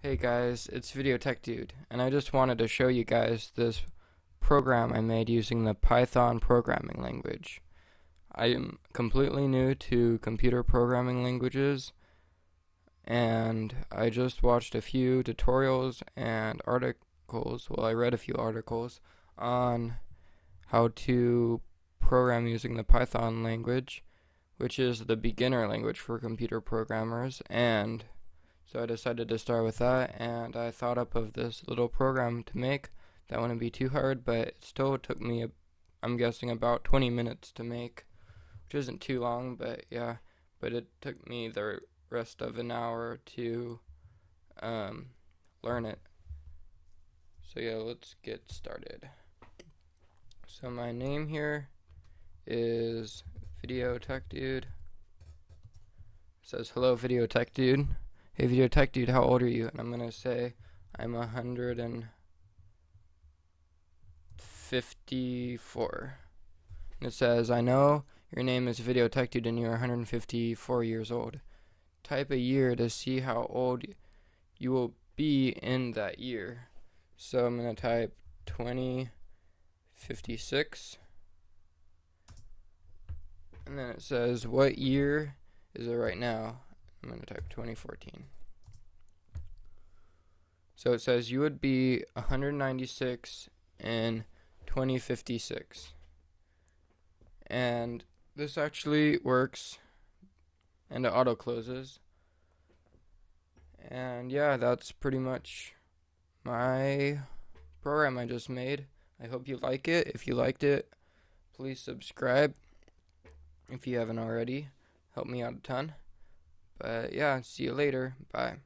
Hey guys, it's Video Tech Dude, and I just wanted to show you guys this program I made using the Python programming language. I am completely new to computer programming languages, and I just watched a few tutorials and articles. Well, I read a few articles on how to program using the Python language, which is the beginner language for computer programmers, and so I decided to start with that, and I thought up of this little program to make that wouldn't be too hard, but it still took me, I'm guessing, about 20 minutes to make, which isn't too long, but yeah, but it took me the rest of an hour to um, learn it. So yeah, let's get started. So my name here is Video Tech Dude. It says hello, Video Tech Dude hey video tech dude how old are you? And i'm gonna say i'm a hundred and fifty-four. And it says i know your name is video tech dude and you're 154 years old. Type a year to see how old you will be in that year. So i'm gonna type 2056 and then it says what year is it right now I'm going to type 2014. So it says you would be 196 in 2056. And this actually works and it auto closes. And yeah, that's pretty much my program I just made. I hope you like it. If you liked it, please subscribe if you haven't already. Help me out a ton. But yeah, see you later. Bye.